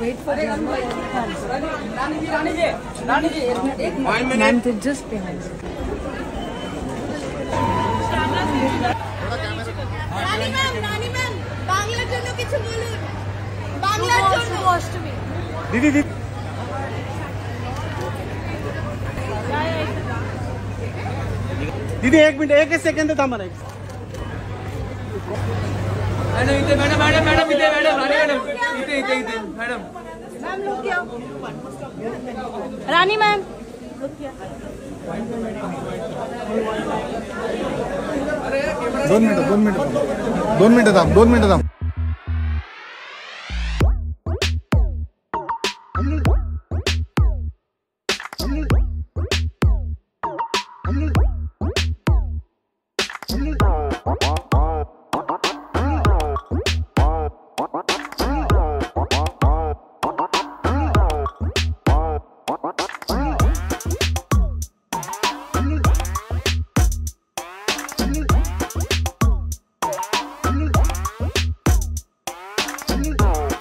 wait for the Ma'am, they're just behind. Nani ma'am Nani ma'am বাংলার জন্য কিছু বলুন বাংলার জন্য অষ্টমী দিদি দিদি दीदी एक मिनट एक सेकंड थांबा ना मॅडम इथे मॅडम मॅडम मॅडम इथे मॅडम राणी मॅडम। मैम लोग क्या रानी मैम। दोन मिनिटं दोन मिनिटं दोन मिनिटं थांब दोन मिनिटं थांब.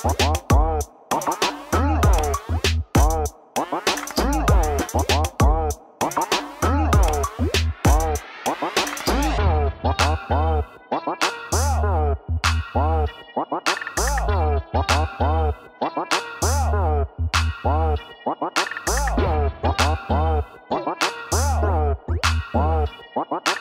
What? What?